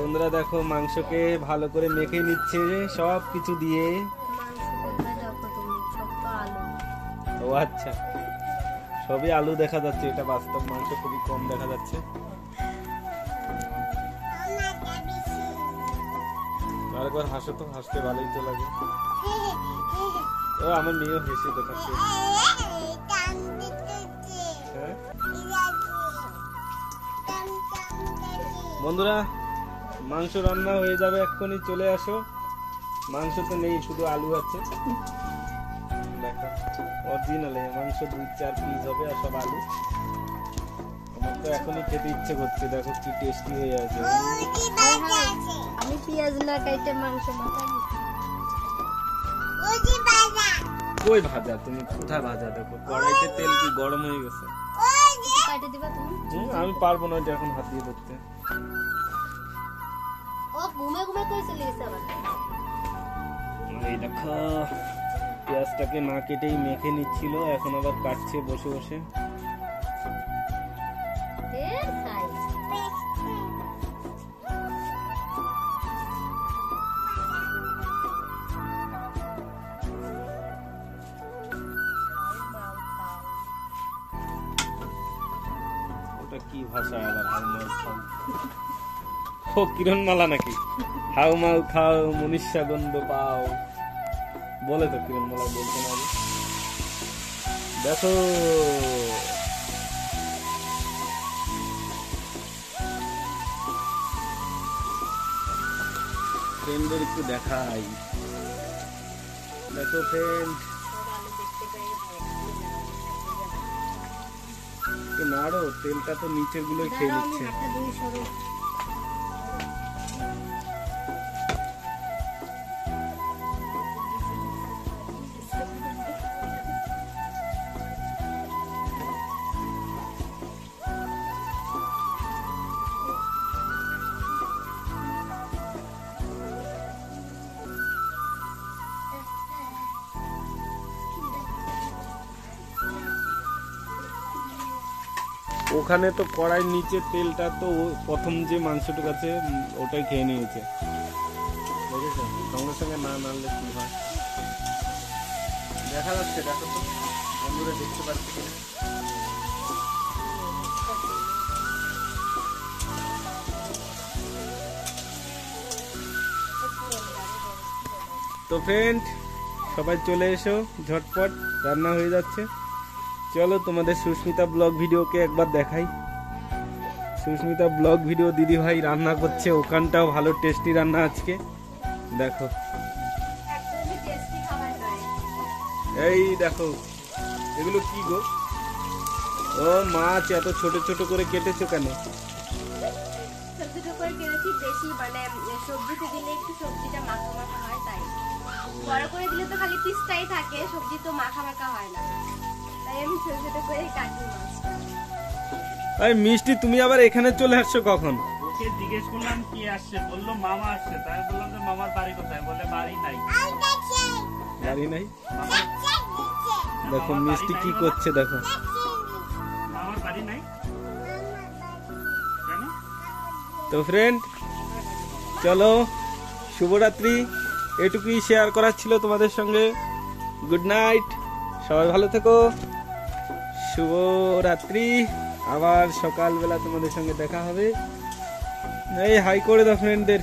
বন্ধুরা দেখো মাংসকে ভালো করে মেখে নিচ্ছে সব কিছু দিয়ে। ও আচ্ছা। সবই আলু দেখা যাচ্ছে, এটা বাস্তব মাংস, খুবই কম দেখা যাচ্ছে। আরেকবার হাসো তো, হাসতে ভালোই তো লাগে। ও, আমার মেয়েও হেসে দেখাচ্ছে। হ্যাঁ? বন্ধুরা মাংস রান্না হয়ে যাবে এক্ষুনি চলে আসো। মাংস তো নেই শুধু আলু আছে। দেখো অরিজিনাল মাংস দুই চার পিস হবে আর সব আলু। আমার তো এখনই খেতে ইচ্ছে করছে দেখো কি টেস্টি হয়ে আছে। আমি পেঁয়াজ না কাইটে মাংস মাথা কই ভাজা? তুমি কোথায় ভাজা? দেখো কড়াইতে তেল কি গরম হয়ে গেছে? কাটে দিবা তুমি? হুম, আমি পারব না এটা এখন হাত দিয়ে ধরতে। ঘুমে ঘুমে কই চলে গেছে আবার এই দেখো পেঁয়াজটাকে না কেটেই মেখে নিচ্ছিল এখন আবার কাটছে বসে বসে ওটা কি ভাষা আবার খাও ও কিরণ মালা নাকি? হাউ মাউ খাও মনীষা গন্ধ পাও। বলে তো কিরণ মালা বলতে না দেখো। একটু দেখাই। দেখো ফ্রেন্ড। নাড়ো, তেলটা তো নিচের গুলোই খেয়ে নিচ্ছে। ওখানে তো কড়াই নিচে তেলটা তো প্রথম যে মাংসটুকু আছে ওটাই খেয়ে নিয়েছে। সঙ্গে সঙ্গে না নাড়লে কি হয়? দেখা যাচ্ছে, দেখো তো। দেখতে পাচ্ছি তো ফ্রেন্ড সবাই চলে এসো, ঝটপট, রান্না হয়ে যাচ্ছে। চলো তোমাদের সুস্মিতা ব্লগ ভিডিওকে একবার দেখাই। সুস্মিতা ব্লগ ভিডিও দিদি ভাই রান্না করছে ওখানটাও ভালো টেস্টি রান্না আজকে। দেখো। এই দেখো এগুলো কি গো? ও মাছ এত ছোট ছোট করে কেটেছো কেন? মানে সবজিতে দিলে একটু সবজিটা মাখা মাখা হয় তাই। বড় করে দিলে তো খালি পিসটাই থাকে সবজি তো মাখা মাখা হয় না। আমি ছোট ছোট করে কাটি মাছটা এই মিষ্টি তুমি আবার এখানে চলে আসছো কখন? ওকে জিজ্ঞেস করলাম কি আসছে বলল মামা আসছে। তাই বললাম যে মামার বাড়ি কোথায়? বলে বাড়ি নাই। গাড়ি নাই? দেখো মিষ্টি বাড়ি কি করছে দেখো। মামার বাড়ি নাই? তো ফ্রেন্ড চলো শুভরাত্রি। এটুকুই শেয়ার করার ছিল তোমাদের সঙ্গে। গুড নাইট সবাই ভালো থেকো। শুভরাত্রি। আবার সকালবেলা তোমাদের সঙ্গে দেখা হবে। এই হাই করে দাও ফ্রেন্ডদের